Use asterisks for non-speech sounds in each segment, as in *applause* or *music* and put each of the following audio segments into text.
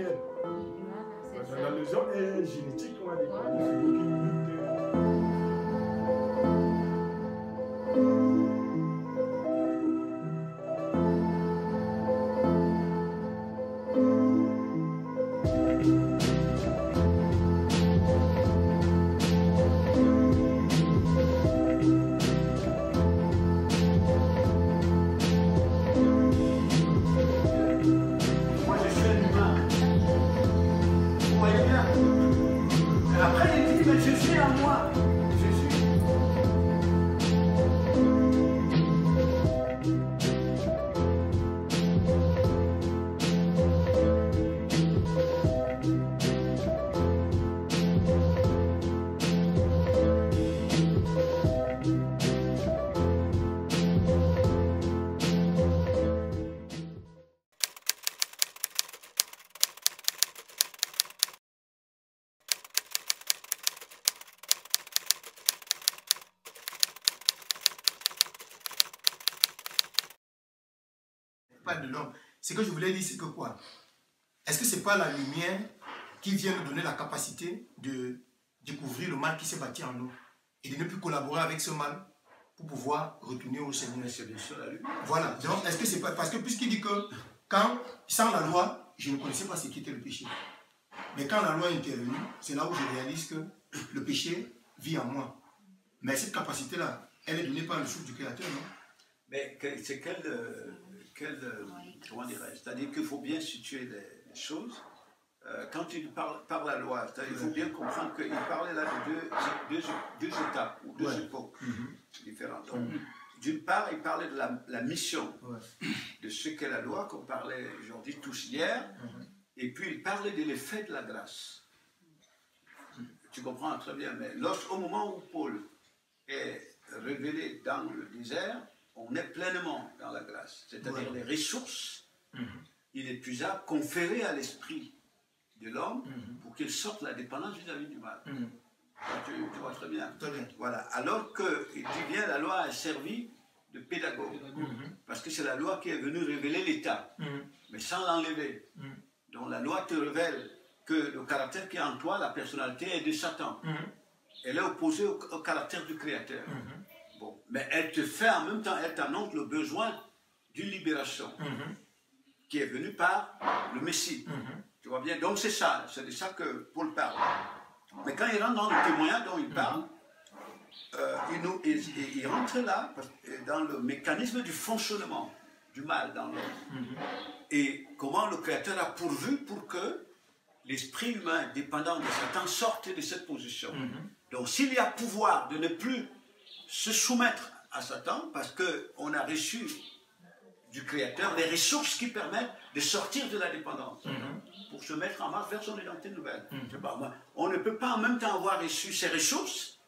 ADN. La lésion est génétique, on va dire. Ce que je voulais dire, c'est que quoi? Est-ce que c'est pas la lumière qui vient nous donner la capacité de découvrir le mal qui s'est bâti en nous et de ne plus collaborer avec ce mal pour pouvoir retourner au Seigneur? C'est bien sûr la lumière. Voilà. Donc, est-ce que c'est pas. Parce que, puisqu'il dit que quand, sans la loi, je ne connaissais pas ce qui était le péché. Mais quand la loi est intervenue, c'est là où je réalise que le péché vit en moi. Mais cette capacité-là, elle est donnée par le souffle du Créateur, non? Mais c'est quel. euh, quel euh, comment dirais-je C'est-à-dire qu'il faut bien situer les, choses. Euh, quand il parle par la loi, qu'il faut bien comprendre qu'il parlait là de deux, deux, deux étapes ou deux Ouais. époques différentes. Donc, D'une part, il parlait de la, la mission Ouais. de ce qu'est la loi, qu'on parlait aujourd'hui tous hier, et puis il parlait de l'effet de la grâce. Tu comprends très bien, mais lorsqu'au moment où Paul est révélé dans le désert, on est pleinement dans la grâce, c'est-à-dire Ouais. les ressources inépuisables conférées à l'esprit de l'homme pour qu'il sorte la dépendance vis-à-vis du mal. Mhm. Tu, tu vois très bien. Très bien. Voilà. Alors que, il dit bien, la loi a servi de pédagogue. Parce que c'est la loi qui est venue révéler l'État, Mhm. mais sans l'enlever. Mhm. Donc la loi te révèle que le caractère qui est en toi, la personnalité, est de Satan. Mhm. Elle est opposée au, au caractère du Créateur. Mhm. Bon. Mais elle te fait en même temps, elle t'annonce le besoin d'une libération Mhm. qui est venue par le Messie. Mhm. Tu vois bien? Donc c'est ça, c'est de ça que Paul parle. Mais quand il rentre dans le témoignage dont il parle, euh, il, nous, il, il- il rentre là que dans le mécanisme du fonctionnement du mal dans l'homme. Et comment le Créateur a pourvu pour que l'esprit humain dépendant de Satan sorte de cette position. Donc s'il y a pouvoir de ne plus se soumettre à Satan, parce qu'on a reçu du Créateur les ressources qui permettent de sortir de la dépendance pour se mettre en marche vers son identité nouvelle. Je pas, moi, on ne peut pas en même temps avoir reçu ces ressources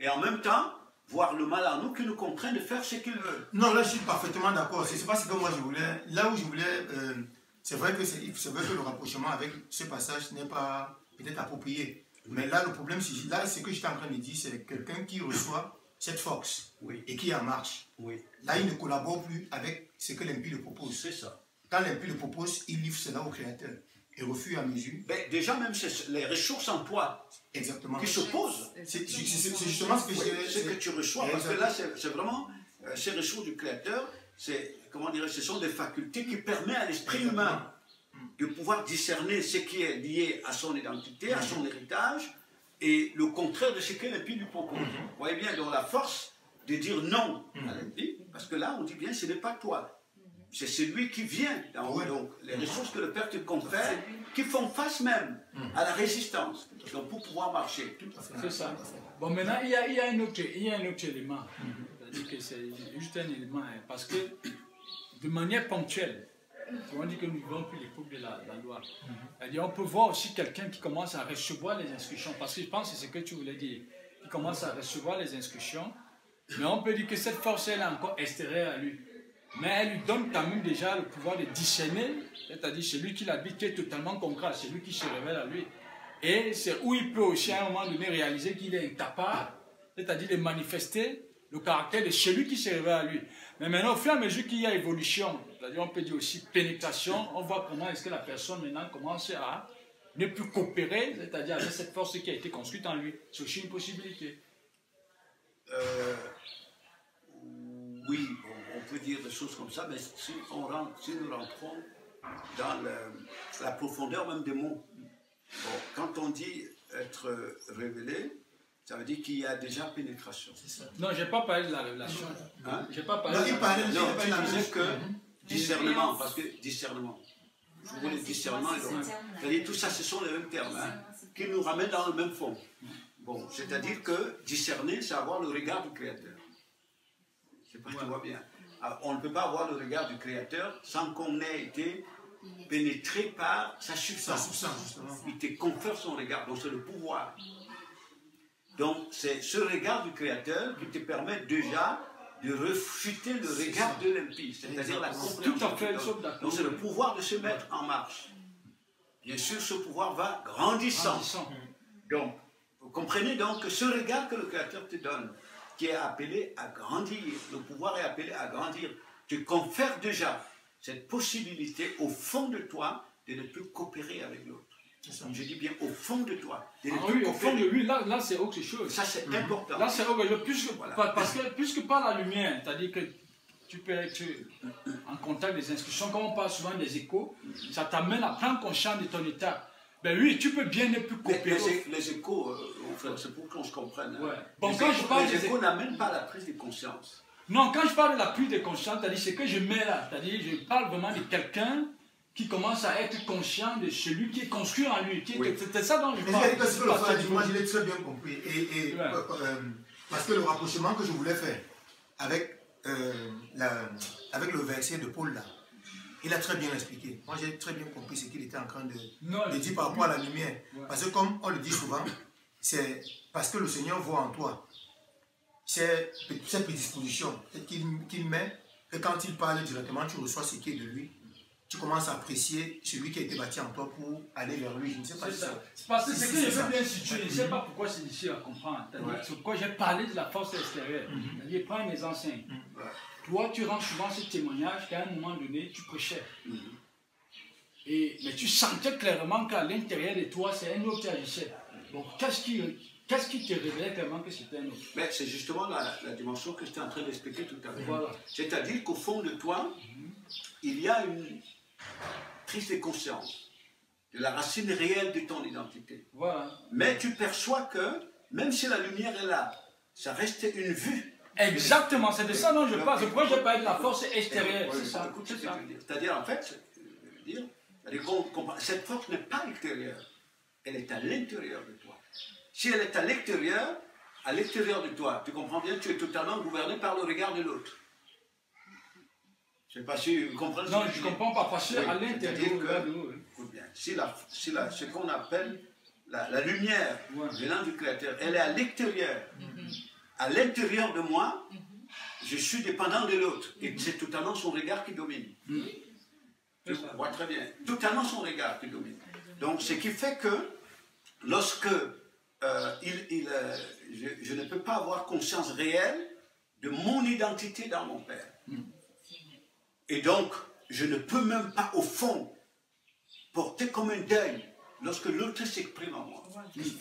et en même temps voir le mal en nous qui nous contraint de faire ce qu'il veut. Non, là, je suis parfaitement d'accord. C'est pas ce que moi je voulais. Là où je voulais, euh, c'est vrai que c'est vrai que le rapprochement avec ce passage n'est pas peut-être approprié. Mais là, le problème, c'est là, ce que j'étais en train de dire, c'est quelqu'un qui reçoit cette force Oui. et qui est en marche. Oui, Là, il ne collabore plus avec ce que l'impie le propose. c'est ça. Quand l'impie le propose, il livre cela au Créateur. Et et à mesure, Ben, déjà, même c'est les ressources en toi exactement. qui s'opposent. C'est c'est- justement ce que Oui, je ce que tu reçois, parce que là, c'est vraiment euh, ces ressources du Créateur, c'est comment dire, ce sont des facultés qui permettent à l'esprit humain de pouvoir discerner ce qui est lié à son identité, à son héritage, et le contraire de ce que l'impie lui propose. Mhm. Vous voyez bien, donc la force de dire non à l'impie, parce que là, on dit bien, ce n'est pas toi. C'est celui qui vient d'en haut. Ouais. Donc, les ressources que le Père te confère, qui font face même à la résistance. Donc, pour pouvoir marcher. C'est ça. Bon, maintenant, il y a, il y a un, autre, il y a un autre élément. Que c'est juste un élément. hein, parce que, de manière ponctuelle, on dit que nous vivons plus l'époque de la, loi. On peut voir aussi quelqu'un qui commence à recevoir les instructions. Parce que je pense que c'est ce que tu voulais dire. Il commence à recevoir les instructions. Mais on peut dire que cette force, elle est encore extérieure à lui. Mais elle lui donne quand même déjà le pouvoir de discerner, c'est-à-dire celui qui l'habite, est totalement concret, celui qui se révèle à lui. Et c'est où il peut aussi à un moment donné réaliser qu'il est incapable, c'est-à-dire de manifester le caractère de celui qui s'est révélé à lui. Mais maintenant, au fur et à mesure qu'il y a évolution, c'est-à-dire on peut dire aussi pénétration, on voit comment est-ce que la personne maintenant commence à ne plus coopérer, c'est-à-dire avec cette force qui a été construite en lui. C'est aussi une possibilité. Euh, oui, on, on peut dire des choses comme ça, mais si, on rentre, si nous rentrons dans le- la profondeur même des mots, bon, quand on dit être révélé, ça veut dire qu'il y a déjà pénétration. Ça. Non, je n'ai pas parlé de la révélation. Hein? Je n'ai pas parlé Non, de la révélation. Non, tu disais que chose. Discernement, parce que discernement. Je voulais discernement et C'est-à-dire tout ça, ce sont les mêmes termes hein, qui nous ramènent dans le même fond. Bon, c'est-à-dire que discerner, c'est avoir le regard du Créateur. Je sais pas si tu vois bien. Alors, on ne peut pas avoir le regard du Créateur sans qu'on ait été pénétré par sa substance. Il te confère son regard, donc c'est le pouvoir. Donc c'est ce regard du Créateur qui te permet déjà de refuter le regard de l'impie, c'est-à-dire la compréhension. Donc c'est le pouvoir de se mettre en marche. Bien sûr, ce pouvoir va grandissant. Grandissant. Donc, vous comprenez donc que ce regard que le Créateur te donne, qui est appelé à grandir, le pouvoir est appelé à grandir, te confère déjà cette possibilité au fond de toi de ne plus coopérer avec l'autre. Je dis bien au fond de toi. Ah oui, au fond de lui, là, là c'est autre chose. Ça, c'est important. Là, c'est autre chose. Puisque, Voilà. parce que, puisque par la lumière, c'est-à-dire que tu peux être en contact des instructions, comme on parle souvent des échos, ça t'amène à prendre conscience de ton état. Ben oui, tu peux bien ne plus coopérer. les, échos, euh, c'est pour qu'on se comprenne. hein. Bon, les quand échos, je parle les échos n'amènent pas la prise de conscience. Non, quand je parle de la prise de conscience, c'est-à-dire c'est que je mets là, c'est-à-dire je parle vraiment de quelqu'un qui commence à être conscient de celui qui est construit en lui. qui est- Oui. C'était ça dont je Mais parle. que le Parce frère que- moi je l'ai très bien compris. Et, et, Ouais. euh, euh, parce que le rapprochement que je voulais faire avec, euh, la- avec le verset de Paul là, il a très bien expliqué. Moi j'ai très bien compris ce qu'il était en train de, Non, de dire par rapport à la lumière. Ouais. Parce que comme on le dit souvent, c'est parce que le Seigneur voit en toi ces, ces prédispositions qu'il qu'il met, que quand il parle directement, tu reçois ce qui est de lui. Tu commences à apprécier celui qui a été bâti en toi pour aller vers lui. Je ne sais pas si ça. ça. C'est parce que que je veux bien situer. Je ne sais pas pourquoi c'est difficile à comprendre. Ouais. C'est pourquoi j'ai parlé de la force extérieure. C'est-à-dire, prends les anciens. Toi, tu rends souvent ce témoignage qu'à un moment donné, tu prêchais. Mhm. Et, mais tu sentais clairement qu'à l'intérieur de toi, c'est un autre qui agissait. Donc, qu'est-ce qui, qu'est-ce qui te révélait clairement que c'était un autre? Mais c'est justement la, la dimension que j'étais en train d'expliquer tout à l'heure. Voilà. C'est-à-dire qu'au fond de toi, il y a une prise de conscience de la racine réelle de ton identité. Voilà. Mais tu perçois que, même si la lumière est là, ça reste une vue. Exactement, c'est de ça dont je parle. Pourquoi je parle de la force extérieure. C'est ça. écoute ce C'est que ça. je veux dire. C'est-à-dire, en fait, veux dire, cette force n'est pas extérieure, elle est à l'intérieur de toi. Si elle est à l'extérieur, à l'extérieur de toi, tu comprends bien, tu es totalement gouverné par le regard de l'autre. Je ne sais pas si vous comprenez ce Non, que je dis. comprends pas parce Oui, l'intérieur, que- nous, oui. Écoute bien, si, la, si la, ce qu'on appelle la, la lumière Ouais. venant du Créateur, elle est à l'extérieur, à l'intérieur de moi, je suis dépendant de l'autre. Et c'est totalement son regard qui domine. Ça. vois très bien. Totalement son regard qui domine. Donc, ce qui fait que lorsque euh, il, il, euh, je, je ne peux pas avoir conscience réelle de mon identité dans mon Père. Et donc, je ne peux même pas, au fond, porter comme un deuil lorsque l'autre s'exprime en moi.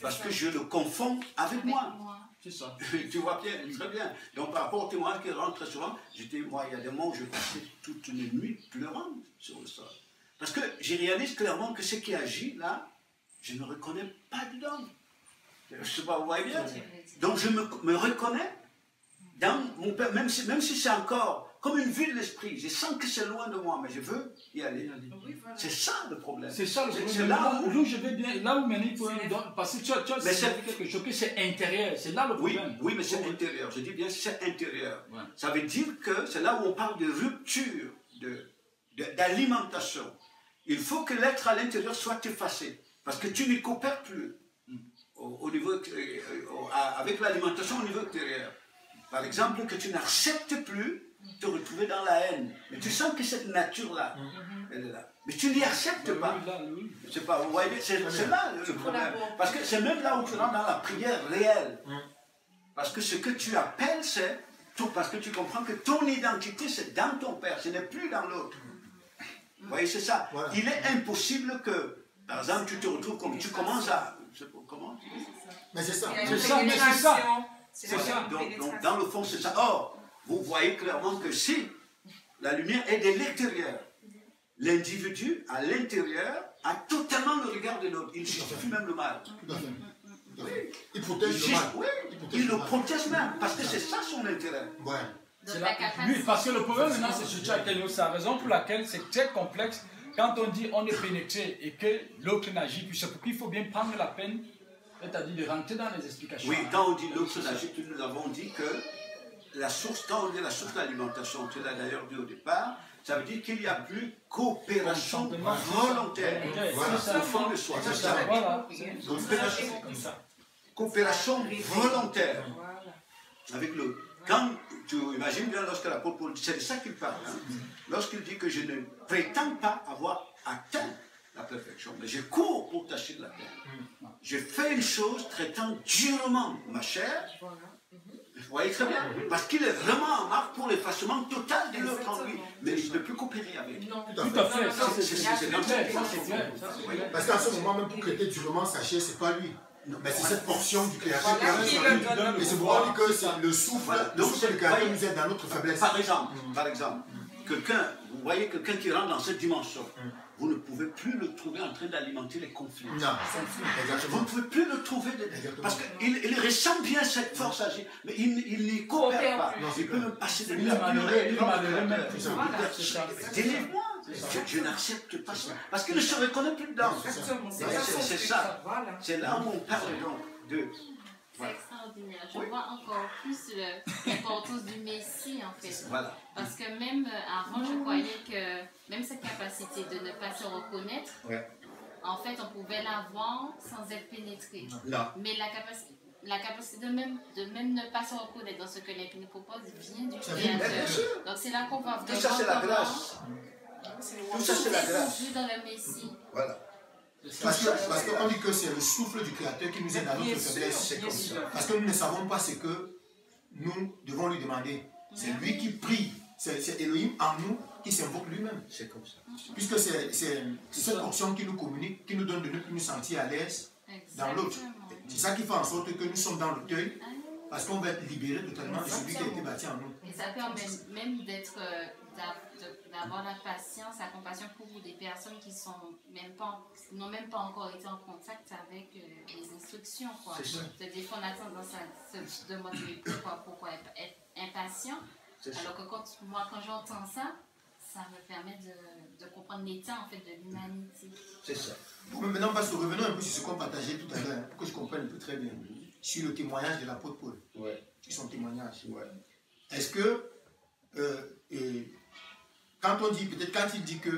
Parce que je le confonds avec moi. C'est ça. *laughs* tu vois bien, très bien. Donc par rapport au témoin qui rentre très souvent, j'étais, moi, il y a des moments où je passais toute une nuit pleurant sur le sol. Parce que je réalise clairement que ce qui agit là, je ne reconnais pas dedans. Je ne sais pas, vous voyez bien. Donc je me, me reconnais dans mon père, même si, même si c'est encore comme une vue de l'esprit. Je sens que c'est loin de moi, mais je veux y aller. C'est ça le problème. C'est ça le problème. c'est là où- où je vais bien, là où C'est- donc, parce que tu as, tu as Mais dit c'est- quelque chose que c'est intérieur, c'est là le Oui, problème. oui, mais c'est Oh, intérieur. Je dis bien c'est intérieur. Ouais. Ça veut dire que c'est là où on parle de rupture, de, de- d'alimentation. Il faut que l'être à l'intérieur soit effacé. Parce que tu n'y coopères plus au, au niveau, euh, à- avec l'alimentation au niveau extérieur. Par exemple, que tu n'acceptes plus te retrouver dans la haine. Mais tu sens que cette nature-là, elle est là. Mais tu n'y acceptes pas. sais pas, vous voyez, c'est c'est là le, problème. Parce que c'est même là où tu rentres dans la prière réelle. Parce que ce que tu appelles, c'est tout, parce que tu comprends que ton identité, c'est dans ton Père, ce n'est plus dans l'autre. Vous voyez, c'est ça. Voilà. Il est impossible que, par exemple, tu te retrouves comme tu commences à. Comment Mais c'est ça. C'est ça, mais c'est ça. C'est ça. donc, donc, dans le fond, c'est ça. Or, vous voyez clairement que si la lumière est de l'extérieur, l'individu à l'intérieur a totalement le regard de l'autre. Il justifie même le mal. À à fait. Il Il, protège le mal. oui, Il protège il le mal. protège même, parce que c'est ça son intérêt. Ouais. Oui, parce que le problème maintenant, c'est sur Tchakeno. C'est la raison pour laquelle c'est très complexe. Quand on dit on est pénétré et que l'autre n'agit plus, c'est pour qu'il faut bien prendre la peine, c'est-à-dire de rentrer dans les explications. Oui, quand on dit l'autre n'agit plus, nous avons dit que la source, quand on dit la source d'alimentation, tu l'as d'ailleurs dit au départ, ça veut dire qu'il n'y a plus coopération volontaire Voilà. au fond de soi. Ça, ça. voilà. Donc, C'est comme ça. coopération volontaire avec l'autre. Quand tu imagines bien lorsque l'apôtre Paul, c'est de ça qu'il parle, hein. lorsqu'il dit que je ne prétends pas avoir atteint la perfection, mais je cours pour tâcher de la terre. Je fais une chose traitant durement ma chair, Voilà. vous voyez très bien, parce qu'il est vraiment en marque pour l'effacement total de l'autre en lui, mais je ne peux plus coopérer avec. Non. Tout à Non, fait, non, non. Parce qu'à ce moment, même pour traiter durement sa chair, c'est pas lui. Mais c'est cette portion du créateur Et c'est pour ça que c'est le souffle, Voilà. le Donc, souffle du créateur nous aide dans notre faiblesse. Par exemple, par exemple, quelqu'un, vous voyez quelqu'un qui rentre dans cette dimension, vous ne pouvez plus le trouver en train d'alimenter les conflits. Non, Vous ne pouvez plus le trouver Exactement. parce qu'il il ressent bien cette force agir, mais il, il n'y coopère Coopère pas. plus. Non, il peut même passer de à pleurer. il. Voilà. C'est ça. Délivre-moi. Je, je n'accepte pas ça. Parce qu'il ne se reconnaît plus dedans. Exactement, c'est ça. C'est là où on parle donc de. C'est extraordinaire. Je Oui. vois encore plus l'importance du Messie, en fait. Voilà. Parce que même avant, je croyais que même cette capacité de ne pas se reconnaître, Ouais. en fait, on pouvait l'avoir sans être pénétré. Non. Mais la capacité, la capacité de même, de même ne pas se reconnaître dans ce que l'Épine nous propose vient du Créateur. Donc c'est là qu'on va Tout ça, c'est la grâce. Tout ça, c'est la grâce. dans le Messie. Voilà. Parce que- parce qu'on dit que c'est le souffle du créateur qui nous aide dans Bien notre sûr, faiblesse. Parce que nous ne savons pas ce que nous devons lui demander. C'est lui qui prie. C'est c'est Elohim en nous qui s'invoque lui-même. C'est comme ça. Puisque c'est c'est- c'est cette portion qui nous communique, qui nous donne de nous, nous sentir à l'aise dans l'autre. C'est ça qui fait en sorte que nous sommes dans le deuil, parce qu'on va être libéré totalement de celui qui a été bâti en nous. Et ça permet même d'être, euh, d'avoir la patience, la compassion pour des personnes qui sont même pas, n'ont même pas encore été en contact avec euh, les instructions. Quoi. C'est ça. De- Des fois, on a tendance à se demander pourquoi, pourquoi être être impatient. C'est ça. Alors que quand, moi, quand j'entends ça, ça me permet de, de comprendre l'état en fait de l'humanité. C'est ça. Bon, mais maintenant, parce que revenons un peu sur ce qu'on partageait tout à l'heure, hein, pour que je comprenne un peu très bien, sur le témoignage de l'apôtre Paul, Ouais. sur son témoignage. Ouais. Est-ce que, euh, et quand on dit, peut-être quand il dit que,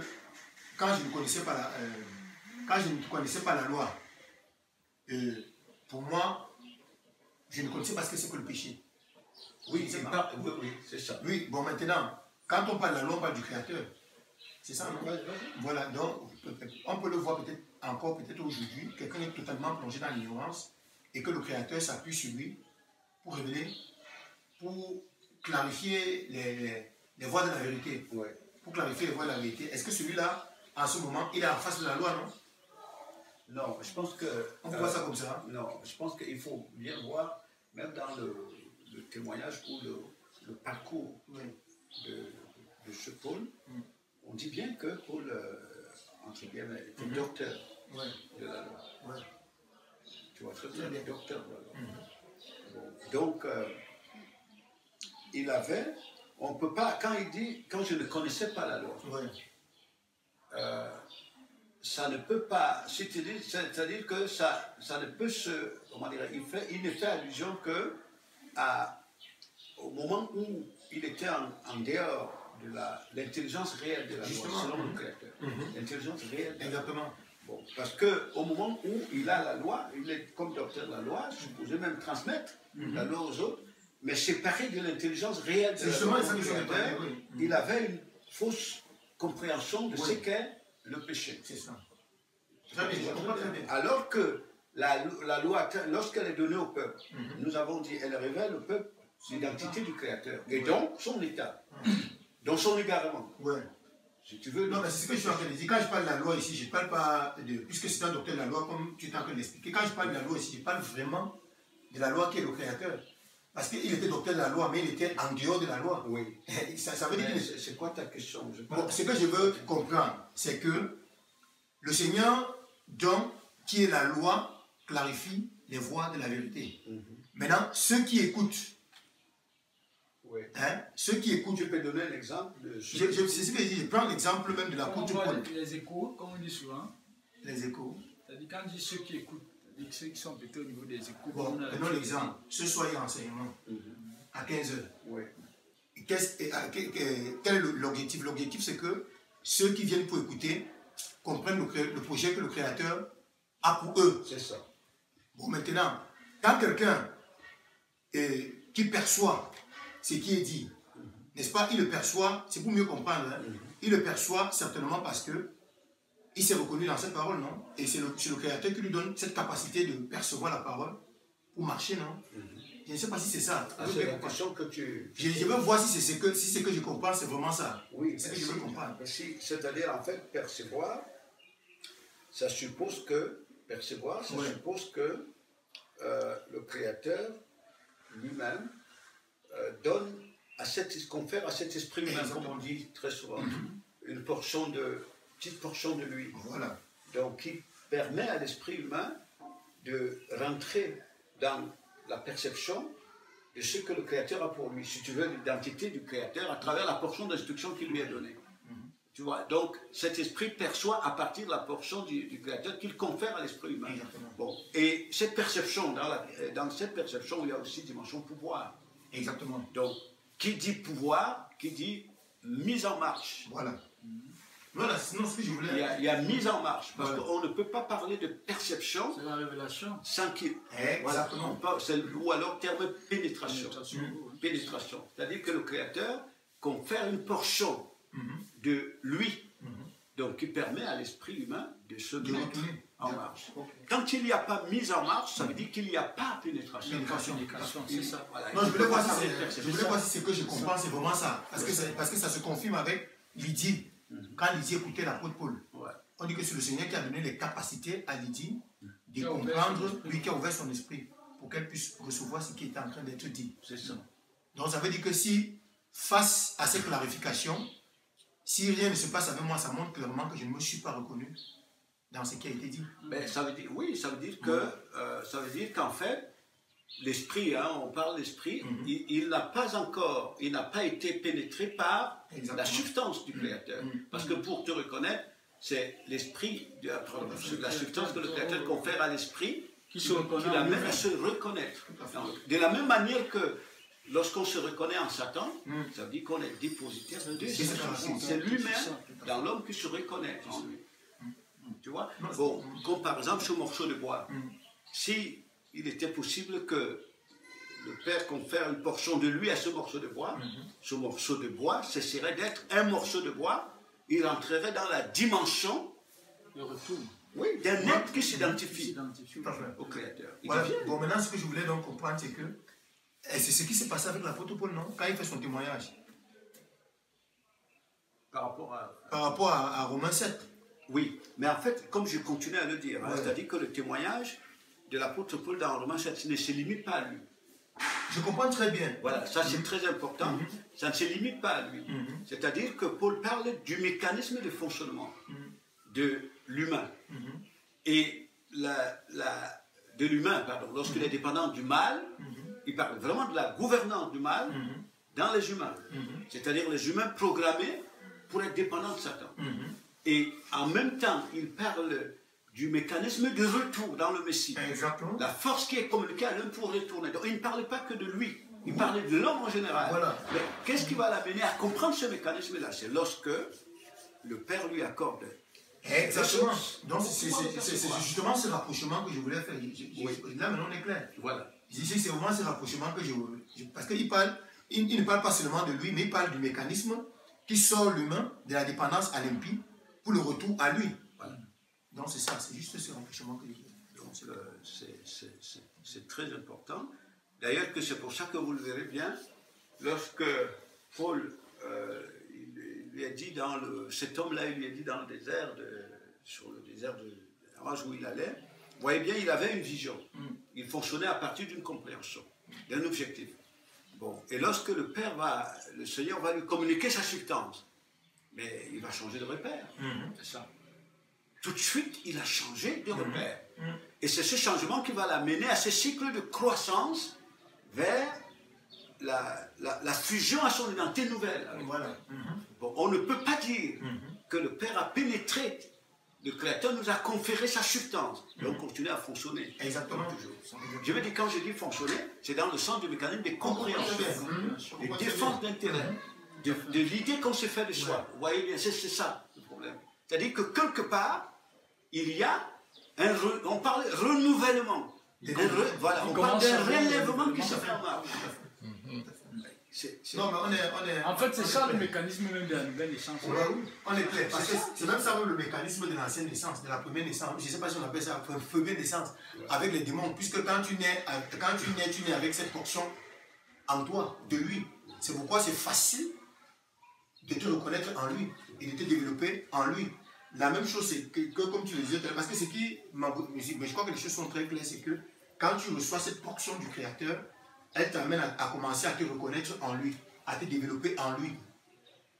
quand je ne connaissais pas la, euh, quand je ne connaissais pas la loi, euh, pour moi, je ne connaissais pas ce que c'est que le péché. Oui, C'est pas- oui, oui, c'est ça. Oui, bon maintenant, quand on parle de la loi, on parle du Créateur. C'est ça, non? Voilà, donc on peut le voir peut-être encore peut-être aujourd'hui, quelqu'un est totalement plongé dans l'ignorance et que le Créateur s'appuie sur lui pour révéler, pour clarifier les, les, les voies de la vérité. Ouais. Pour clarifier voies de la vérité. Est-ce que celui-là, en ce moment, il est en face de la loi, non? Non, je pense que. On peut euh, voir ça comme ça. hein? Non, je pense qu'il faut bien voir, même dans le, le témoignage ou le, le parcours Oui. de, de ce Paul, Mm. on dit bien que Paul, euh, entre guillemets, était Mhm. docteur Ouais. de la loi. Ouais. Tu vois très bien, docteur de la loi. Mhm. Bon, Donc, euh, il avait, on peut pas, quand il dit, quand je ne connaissais pas la loi, euh, ça ne peut pas, c'est-à-dire que ça, ça ne peut se, comment dire, il, fait, il ne fait allusion que à, au moment où il était en, en dehors de l'intelligence réelle de la loi, selon le Créateur. Mhm. L'intelligence réelle de la loi. Exactement. Bon, parce qu'au moment où il a la loi, il est comme docteur de la loi, supposé même transmettre la loi aux autres, mais séparé de l'intelligence réelle de justement ça oui. il avait une fausse compréhension de Oui. ce qu'est le péché. C'est ça. Très bien, bien. Alors que la, la loi, lorsqu'elle est donnée au peuple, Mhm. nous avons dit, elle révèle au peuple l'identité du Créateur. Et donc, son état. Donc, son égarement. Ouais. Si tu veux. Non, mais c'est ce que je suis en train de dire. Quand je parle de la loi ici, je ne parle pas de. Puisque c'est un docteur de la loi, comme tu es en train de l'expliquer. Quand je parle de la loi ici, je parle vraiment de la loi qui est le créateur. Parce qu'il était docteur de la loi, mais il était en dehors de la loi. Oui. Ça, ça veut dire Mais qu'il C'est quoi ta question? Je Bon, ce que je veux comprendre, c'est que le Seigneur, donc, qui est la loi, clarifie les voies de la vérité. Mhm. Maintenant, ceux qui écoutent, Oui. hein, ceux qui écoutent, Tu peux donner un exemple de je, je, c'est ce que je dis, je prends l'exemple même de l'apôtre voit Paul, les, échos, comme on dit souvent, les échos. c'est-à-dire quand on dit ceux qui écoutent, ceux qui sont plutôt au niveau des échos. Bon, prenons l'exemple. Ce soir, il y a enseignement Mhm. à 15h. Oui. Qu'est-ce- et, à- que- que- quel est l'objectif? L'objectif, c'est que ceux qui viennent pour écouter comprennent le, projet que le Créateur a pour eux. C'est ça. Bon, maintenant, quand quelqu'un qui perçoit ce qui est dit, n'est-ce pas, il le perçoit, c'est pour mieux comprendre, hein, il le perçoit certainement parce que il s'est reconnu dans cette parole, non? Et c'est le, Créateur qui lui donne cette capacité de percevoir la parole pour marcher, non? Je ne sais pas si c'est ça. Ah, la question que tu. je, je veux voir si c'est ce que, si que je comprends, c'est vraiment ça. Oui, C'est ce que je veux comprendre. si- C'est-à-dire, en fait, percevoir, ça suppose que. Percevoir, ça suppose que euh, le Créateur lui-même euh, donne à cet, confère à cet esprit humain, comme on dit très souvent, une portion de, petite portion de lui. Voilà. Donc, qui permet à l'esprit humain de rentrer dans la perception de ce que le Créateur a pour lui. Si tu veux, l'identité du Créateur à travers la portion d'instruction qui lui est donnée. Tu vois, donc cet esprit perçoit à partir de la portion du, du Créateur qu'il confère à l'esprit humain. Exactement. Bon, et cette perception, dans, la- dans cette perception, il y a aussi dimension pouvoir. Exactement. Donc, qui dit pouvoir, qui dit mise en marche. Voilà. Voilà, sinon ce que je voulais. Il y a, il y a mise en marche, parce qu'on ne peut pas parler de perception C'est la révélation. sans qu'il. Exactement. Voilà, ou alors terme pénétration. Pénétration. Pénétration. C'est-à-dire que le Créateur confère une portion Mhm. de lui, Mhm. donc qui permet à l'esprit humain de se De mettre en marche. Quand il n'y a pas mise en marche, ça veut dire qu'il n'y a pas pénétration. Pénétration. Pénétration, c'est ça. Voilà. Non, je voulais voir si c'est, que je comprends, c'est vraiment ça. Parce que, c'est- parce que ça se confirme avec Lydie. Quand Lydie écoutait l'apôtre Paul, Ouais. on dit que c'est le Seigneur qui a donné les capacités à Lydie de Qui comprendre, lui qui a ouvert son esprit, pour qu'elle puisse recevoir ce qui était en train d'être dit. C'est ça. Donc ça veut dire que si, face à cette clarification, si rien ne se passe avec moi, ça montre clairement que je ne me suis pas reconnu dans ce qui a été dit. Mais ça veut dire, oui, ça veut dire que, euh, ça veut dire qu'en fait, l'esprit, hein, on parle d'esprit, Mhm. il, il n'a pas encore, il n'a pas été pénétré par Exactement. la substance du Créateur. Mhm. Parce que pour te reconnaître, c'est l'esprit, de la, la substance que le Créateur confère à l'esprit, Qui se reconnaît qui l'amène à se reconnaître. Donc, De la même manière que lorsqu'on se reconnaît en Satan, Mhm. ça veut dire qu'on est dépositaire de Satan. C'est lui-même dans l'homme qui se reconnaît en lui. Tu vois? Bon, comme par exemple ce morceau de bois. Mhm. Si il était possible que le Père confère une portion de lui à ce morceau de bois, Mhm. ce morceau de bois cesserait d'être un morceau de bois, il entrerait dans la dimension Le retour. oui, d'un être qui Qui s'identifie au Créateur. Il Voilà. devient. Bon, maintenant, ce que je voulais donc comprendre, c'est que et c'est ce qui s'est passé avec l'apôtre Paul, non? Quand il fait son témoignage, par rapport à... par rapport à, à Romains 7. Oui, mais en fait, comme je continue à le dire, hein, c'est-à-dire que le témoignage de l'apôtre Paul dans Romains 7 ne se limite pas à lui. Je comprends très bien. Voilà, ça c'est très important. Mhm. Ça ne se limite pas à lui. Mhm. C'est-à-dire que Paul parle du mécanisme de fonctionnement de l'humain. Mhm. Et la, la- de l'humain, pardon, lorsqu'il est dépendant du mal, il parle vraiment de la gouvernance du mal Mhm. dans les humains. C'est-à-dire les humains programmés pour être dépendants de Satan. Mhm. Et en même temps, il parle du mécanisme de retour dans le Messie. Exactement. La force qui est communiquée à l'homme pour retourner. Donc il ne parlait pas que de lui, il parlait de l'homme en général. Voilà. Mais qu'est-ce qui va l'amener à comprendre ce mécanisme-là? C'est lorsque le Père lui accorde. Exactement. Donc, c'est justement ce rapprochement que je voulais faire. Je- je- Oui. Là, maintenant, on est clair. Voilà. Ici, c'est vraiment ce rapprochement que je je- Parce qu'il parle, il, il ne parle pas seulement de lui, mais il parle du mécanisme qui sort l'humain de la dépendance à l'impie pour le retour à lui. Donc, c'est ça, c'est juste ce rapprochement que euh, c'est- très important. D'ailleurs, que c'est pour ça que vous le verrez bien, lorsque Paul euh, il lui a dit dans le, cet homme-là, il lui a dit dans le désert, de, sur le désert de Damas où il allait, vous voyez bien, il avait une vision. Il fonctionnait à partir d'une compréhension, d'un objectif. Bon, et lorsque le Père va, le Seigneur va lui communiquer sa substance, mais il va changer de repère. C'est ça. Tout de suite, il a changé de repère. Et c'est ce changement qui va l'amener à ce cycle de croissance vers la, la- la fusion à son identité nouvelle. Voilà. Bon, on ne peut pas dire que le Père a pénétré, le Créateur nous a conféré sa substance. Et on continue à fonctionner. Exactement. Toujours. Je veux dire, quand je dis fonctionner, c'est dans le sens du mécanisme de compréhension, de défense d'intérêt, de, de l'idée qu'on se fait de soi. Vous voyez bien, c'est ça le problème. C'est-à-dire que quelque part, il y a un, re- on parle renouvellement. Un re- voilà, Il on parle d'un relèvement qui se fait en marche. Non, mais on est. On est En fait, c'est ça le mécanisme même de la nouvelle naissance. Ouais, oui, on est. Parce que c'est même ça même le mécanisme de l'ancienne naissance, de la première naissance. Je ne sais pas si on appelle ça la première naissance avec les démons. Puisque quand tu nais, euh, quand tu nais, tu nais avec cette portion en toi, de lui. C'est pourquoi c'est facile de te reconnaître en lui et de te développer en lui. La même chose, c'est que, que comme tu le disais, parce que ce qui m'a- mais je mais je crois que les choses sont très claires, c'est que quand tu reçois cette portion du Créateur, elle t'amène à, à commencer à te reconnaître en lui, à te développer en lui.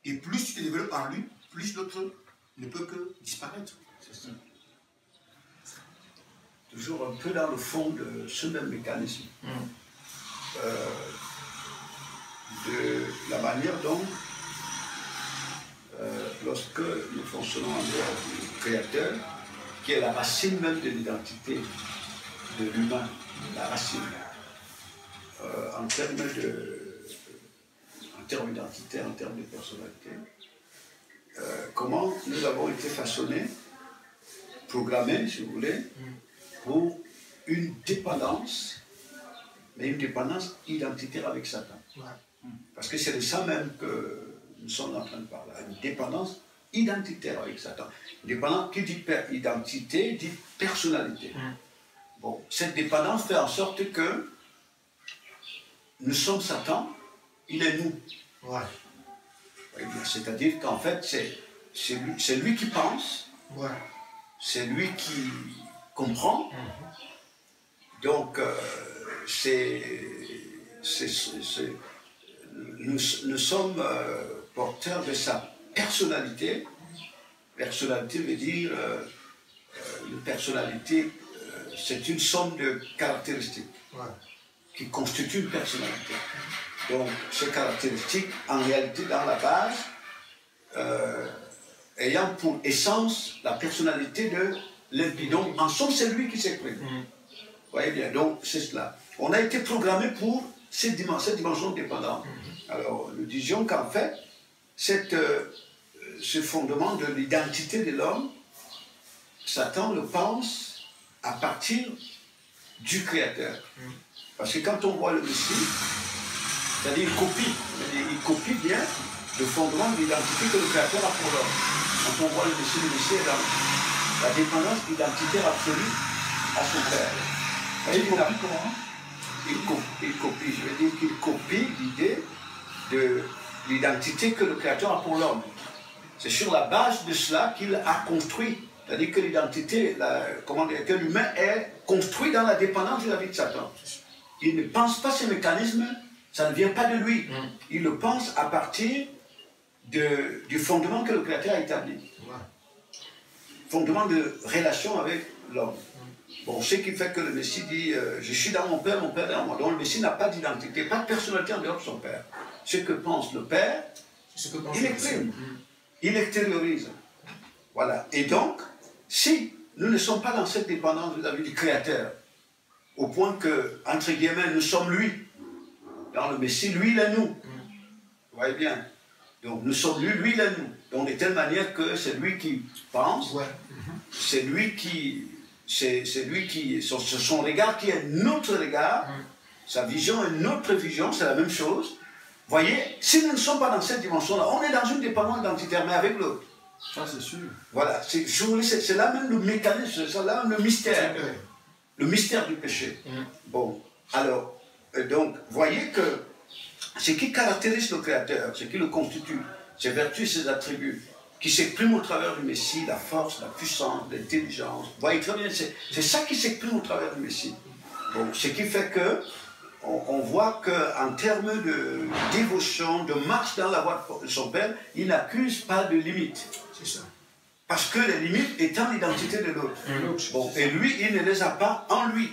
Et plus tu te développes en lui, plus l'autre ne peut que disparaître. C'est ça. Toujours un peu dans le fond de ce même mécanisme. Euh, de la manière dont, lorsque nous fonctionnons en dehors du Créateur, qui est la racine même de l'identité de l'humain, la racine, euh, en termes de, en termes identitaires, en termes de personnalité, euh, comment nous avons été façonnés, programmés, si vous voulez, pour une dépendance, mais une dépendance identitaire avec Satan. Parce que c'est de ça même que nous sommes en train de parler, une dépendance identitaire avec Satan. Dépendance qui dit per- identité, dit personnalité. Bon, cette dépendance fait en sorte que nous sommes Satan, il est nous. Ouais. Eh bien, C'est-à-dire qu'en fait, c'est c'est lui, lui qui pense, Ouais. c'est lui qui comprend. Donc, euh, c'est, c'est- c'est- c'est- nous, nous sommes euh, porteurs de sa personnalité. Personnalité veut dire, euh, euh, une personnalité, euh, c'est une somme de caractéristiques Ouais. qui constituent une personnalité. Donc, ces caractéristiques, en réalité, dans la base, euh, ayant pour essence la personnalité de. Donc, en somme, c'est lui qui s'exprime. Vous voyez bien, donc c'est cela. On a été programmé pour cette dimension, cette dimension dépendante. Alors, nous disions qu'en fait, cette, euh, ce fondement de l'identité de l'homme, Satan le pense à partir du Créateur. Parce que quand on voit le Messie, c'est-à-dire il copie, il copie bien le fondement de l'identité que le Créateur a pour l'homme. Quand on voit le Messie, le Messie est dans la dépendance identitaire absolue à son Père. Il, a- il co- il copie, je veux dire qu'il copie l'idée de l'identité que le Créateur a pour l'homme. C'est sur la base de cela qu'il a construit. C'est-à-dire que l'identité, comment dire, que l'humain est construit dans la dépendance de la vie de Satan. Il ne pense pas ces mécanismes, ça ne vient pas de lui. Il le pense à partir de- du fondement que le Créateur a établi. Fondement de relation avec l'homme. Bon, ce qui fait que le Messie dit euh, Je suis dans mon Père, mon Père est dans moi. Donc le Messie n'a pas d'identité, pas de personnalité en dehors de son Père. Ce que pense le Père, C'est ce que pense il exprime, il extériorise. Voilà. Et donc, si nous ne sommes pas dans cette dépendance vis-à-vis du Créateur, au point que, entre guillemets, nous sommes lui, dans le Messie, lui, il est nous. Vous voyez bien Donc, nous sommes lui, lui, il est nous. Donc, de telle manière que c'est lui qui pense, Ouais. c'est lui qui. C'est c'est lui qui. Son, son regard qui est notre regard, sa vision est notre vision, c'est la même chose. Voyez, si nous ne sommes pas dans cette dimension-là, on est dans une dépendance identitaire, mais avec l'autre. Ça, c'est sûr. Voilà, c'est là même le mécanisme, c'est là même le mystère, le mystère du péché. Mm. Bon, alors, euh, donc, voyez que ce qui caractérise le Créateur, ce qui le constitue, ses vertus, ses attributs, qui s'expriment au travers du Messie, la force, la puissance, l'intelligence. Vous voyez très bien, c'est ça qui s'exprime au travers du Messie. Donc, ce qui fait que on, on voit qu'en termes de dévotion, de marche dans la voie de son Père, il n'accuse pas de limites. C'est ça. Parce que les limites étant l'identité de l'autre. Bon, et lui, il ne les a pas en lui.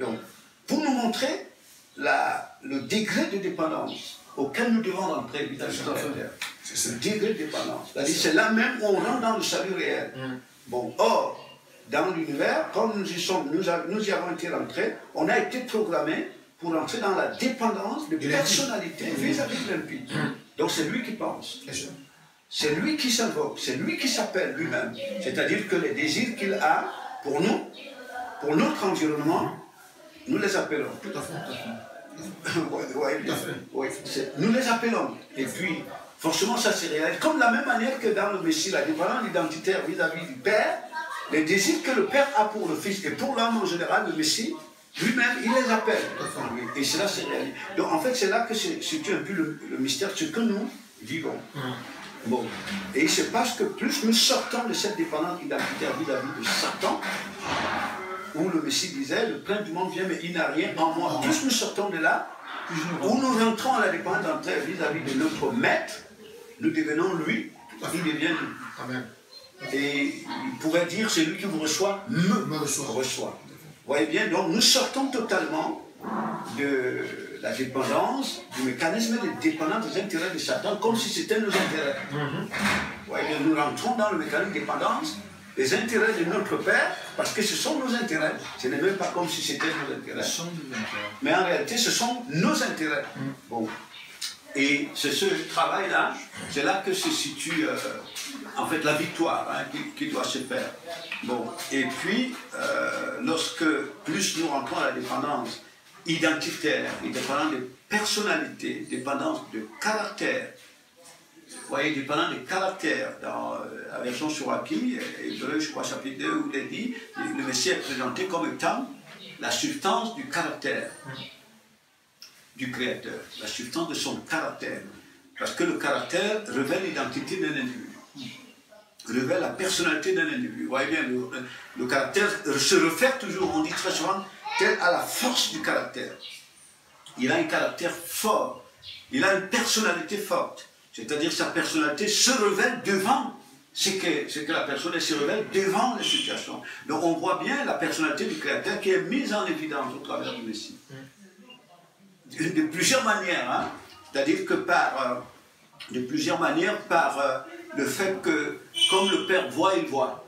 Donc, pour nous montrer la- le degré de dépendance auquel nous devons rentrer vis-à-vis de. Ce degré de dépendance. C'est là même où on rentre dans le salut réel. Bon, or, dans l'univers, comme nous y, sommes, nous, a- nous y avons été rentrés, on a été programmé pour entrer dans la dépendance de personnalité vis-à-vis de l'impie. Donc, c'est lui qui pense. C'est lui qui s'invoque, c'est lui qui s'appelle lui-même. C'est-à-dire que les désirs qu'il a pour nous, pour notre environnement, nous les appelons. Tout à fait. Fait. *laughs* Ouais, ouais, Tout à fait. ouais, c'est- nous les appelons. Et puis, forcément, ça se réalise. Comme de la même manière que dans le Messie, la dépendance identitaire vis-à-vis du Père, les désirs que le Père a pour le Fils et pour l'homme en général, le Messie, lui-même, il les appelle. Et cela se réalise. Donc, en fait, c'est là que se situe un peu le, le mystère, ce que nous vivons. Bon. Et il se passe que plus nous sortons de cette dépendance identitaire vis-à-vis de Satan, où le Messie disait, le plein du monde vient, mais il n'a rien en moi. Plus nous sortons de là, où nous rentrons à la dépendance identitaire vis-à-vis de notre maître, nous devenons lui, il devient nous. Amen. Et il pourrait dire, c'est lui qui vous reçoit, me, Me reçoit. reçoit. Vous voyez bien, donc nous sortons totalement de la dépendance, du mécanisme de dépendance des intérêts de Satan, comme si c'était nos intérêts. Vous voyez bien, nous rentrons dans le mécanisme de dépendance des intérêts de notre Père, parce que ce sont nos intérêts. Ce n'est même pas comme si c'était nos intérêts. Ce sont intérêts. Mais en réalité, ce sont nos intérêts. Bon. Et c'est ce travail-là, c'est là que se situe euh, en fait la victoire hein, qui, doit se faire. Bon. Et puis, euh, lorsque plus nous rentrons la dépendance identitaire, dépendance de personnalité, dépendance de caractère, vous voyez, dépendant des caractères, dans euh, la version sur Aki, Hébreu, je crois, chapitre 2, où il est dit, le Messie est présenté comme étant la substance du caractère du Créateur, la substance de son caractère. Parce que le caractère révèle l'identité d'un individu, révèle la personnalité d'un individu. Vous voyez bien, le, caractère se réfère toujours, on dit très souvent, tel à la force du caractère. Il a un caractère fort, il a une personnalité forte. C'est-à-dire sa personnalité se révèle devant ce que, que la personne se révèle devant les situations. Donc on voit bien la personnalité du Créateur qui est mise en évidence au travers du Messie. De, de plusieurs manières. hein. C'est-à-dire que par, euh, de plusieurs manières, par euh, le fait que, comme le Père voit, il voit.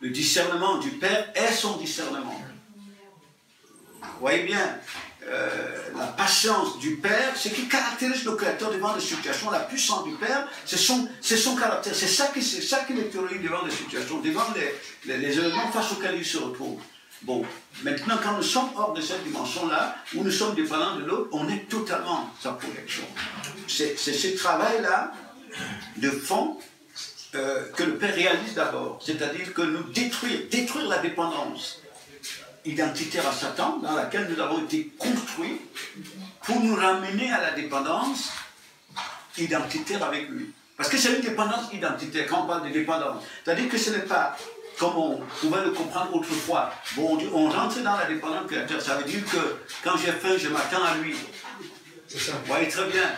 Le discernement du Père est son discernement. Vous voyez bien, euh, la patience du Père, ce qui caractérise le Créateur devant les situations, la puissance du Père, c'est son, son caractère. C'est ça qui, c'est ça qui devant les situations, devant les, les, les événements face auxquels il se retrouve. Bon, maintenant, quand nous sommes hors de cette dimension-là, où nous sommes dépendants de l'autre, on est totalement sa protection. C'est ce travail-là de fond euh, que le Père réalise d'abord, c'est-à-dire que nous détruire, détruire la dépendance identitaire à Satan, dans laquelle nous avons été construits, pour nous ramener à la dépendance identitaire avec lui. Parce que c'est une dépendance identitaire, quand on parle de dépendance. C'est-à-dire que ce n'est pas comme on pouvait le comprendre autrefois. Bon, on, rentre dans la dépendance créateur, ça veut dire que quand j'ai faim, je m'attends à lui. Vous voyez très bien.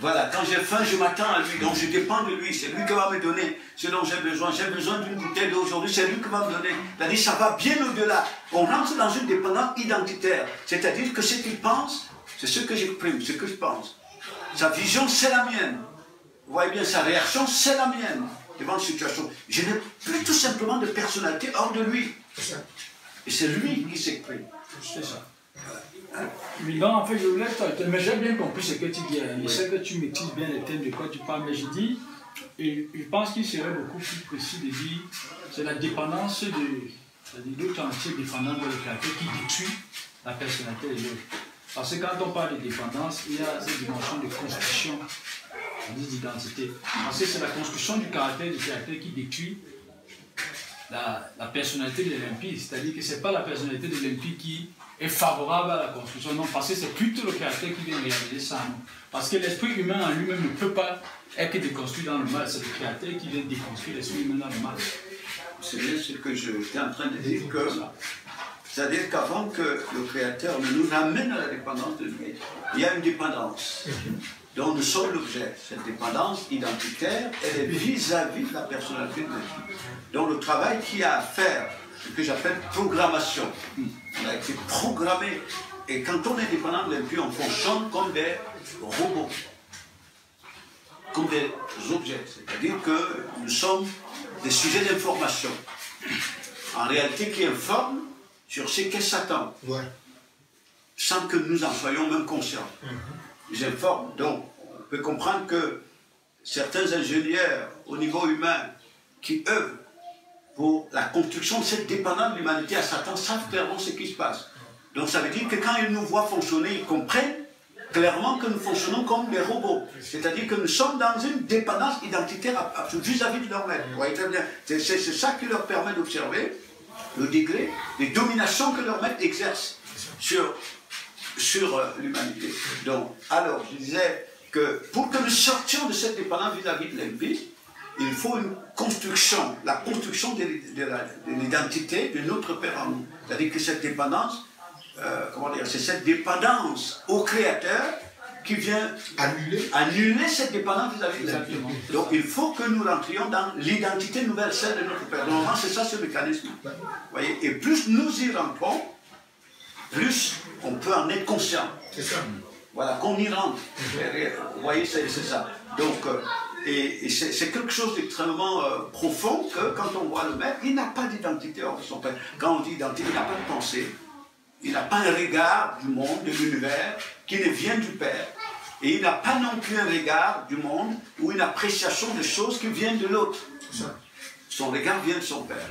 Voilà, quand j'ai faim, je m'attends à lui. Donc je dépends de lui. C'est lui qui va me donner ce dont j'ai besoin. J'ai besoin d'une bouteille d'aujourd'hui, c'est lui qui va me donner. C'est-à-dire ça va bien au-delà. On rentre dans une dépendance identitaire. C'est-à-dire que ce qu'il pense, c'est ce que j'exprime, ce que je pense. Sa vision, c'est la mienne. Vous voyez bien, sa réaction, c'est la mienne devant une situation. Je n'ai plus tout simplement de personnalité hors de lui. Et c'est lui qui s'exprime. C'est ça. Mais non, en fait, je voulais mais j'ai bien compris ce que tu dis. Je sais que tu maîtrises bien les thèmes de quoi tu parles, mais je dis, et je pense qu'il serait beaucoup plus précis de dire, c'est la dépendance de, c'est-à-dire l'autre entier dépendant de le créateur qui détruit la personnalité de l'autre. Parce que quand on parle de dépendance, il y a cette dimension de construction, d'identité. Parce que c'est la construction du caractère du créateur qui détruit la, la personnalité de l'impie. C'est-à-dire que ce n'est pas la personnalité de l'impie qui est favorable à la construction. Non, parce que c'est plutôt le créateur qui vient réaliser ça. non. Parce que l'esprit humain en lui-même ne peut pas être déconstruit dans le mal. C'est le créateur qui vient déconstruire l'esprit humain dans le mal. C'est bien ce que j'étais en train de dire que c'est-à-dire qu'avant que le Créateur ne nous amène à la dépendance de lui, il y a une dépendance dont nous sommes l'objet. Cette dépendance identitaire, elle est vis-à-vis de la personnalité de Dieu. Donc le travail qu'il y a à faire, ce que j'appelle programmation. On a été programmé. Et quand on est dépendant de on fonctionne comme des robots, comme des objets. C'est-à-dire que nous sommes des sujets d'information. En réalité, qui informent sur ce qu'est Satan Ouais. sans que nous en soyons même conscients. Ils informent. Donc, on peut comprendre que certains ingénieurs au niveau humain qui œuvrent pour la construction de cette dépendance de l'humanité à Satan savent clairement ce qui se passe. Donc, ça veut dire que quand ils nous voient fonctionner, ils comprennent clairement que nous fonctionnons comme des robots. C'est-à-dire que nous sommes dans une dépendance identitaire vis-à-vis de leur maître. C'est ça qui leur permet d'observer le degré de domination que leur maître exerce sur, sur euh, l'humanité. Donc, alors, je disais que pour que nous sortions de cette dépendance vis-à-vis de l'impie, il faut une construction, la construction de, de la- de l'identité de notre Père en nous. C'est-à-dire que cette dépendance, euh, comment dire, c'est cette dépendance au Créateur qui vient Annuler. annuler cette dépendance vis-à-vis de. Exactement. Donc il faut que nous rentrions dans l'identité nouvelle, celle de notre Père. Normalement, c'est ça ce mécanisme. Vous voyez Et plus nous y rentrons, plus on peut en être conscient. C'est ça. Voilà, qu'on y rentre. Vous voyez, c'est c'est ça. Donc, euh, et, et c'est quelque chose d'extrêmement euh, profond que quand on voit le maître, il n'a pas d'identité hors de son père. Quand on dit identité, il n'a pas de pensée. Il n'a pas un regard du monde, de l'univers, qui ne vient du Père. Et il n'a pas non plus un regard du monde ou une appréciation des choses qui viennent de l'autre. Son regard vient de son Père.